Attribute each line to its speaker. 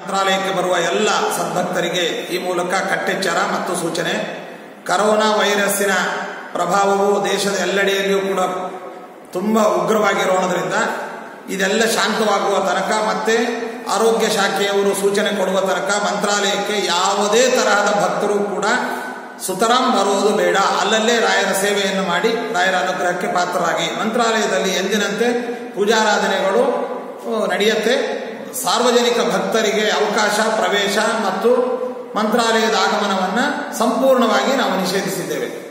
Speaker 1: ಮಂತ್ರಾಲಯಕ್ಕೆ ಬರುವ ಎಲ್ಲ ಸದ್ಭಕ್ತರಿಗೆ ಈ ಮೂಲಕ ಕಟ್ಟೆಚ್ಚರ ಮತ್ತು ಸೂಚನೆ. ಕರೋನಾ ವೈರಸ್ಸಿನ ಪ್ರಭಾವವು ದೇಶದ ಎಲ್ಲೆಡೆಯಲ್ಲಿಯೂ ಕೂಡ ತುಂಬ ಉಗ್ರವಾಗಿರೋದ್ರಿಂದ ಇದೆಲ್ಲ ಶಾಂತವಾಗುವ ತನಕ ಮತ್ತೆ ಆರೋಗ್ಯ ಶಾಖೆಯವರು ಸೂಚನೆ ಕೊಡುವ ತನಕ ಮಂತ್ರಾಲಯಕ್ಕೆ ಯಾವುದೇ ತರಹದ ಭಕ್ತರು ಕೂಡ ಸುತರಾಂ ಬರುವುದು ಬೇಡ. ಅಲ್ಲಲ್ಲೇ ರಾಯರ ಸೇವೆಯನ್ನು ಮಾಡಿ ರಾಯರ ಅನುಗ್ರಹಕ್ಕೆ ಪಾತ್ರರಾಗಿ ಮಂತ್ರಾಲಯದಲ್ಲಿ ಎಂದಿನಂತೆ ಪೂಜಾರಾಧನೆಗಳು ನಡೆಯುತ್ತೆ. ಸಾರ್ವಜನಿಕ ಭಕ್ತರಿಗೆ ಅವಕಾಶ ಪ್ರವೇಶ ಮತ್ತು ಮಂತ್ರಾಲಯದ ಆಗಮನವನ್ನು ಸಂಪೂರ್ಣವಾಗಿ ನಾವು ನಿಷೇಧಿಸಿದ್ದೇವೆ.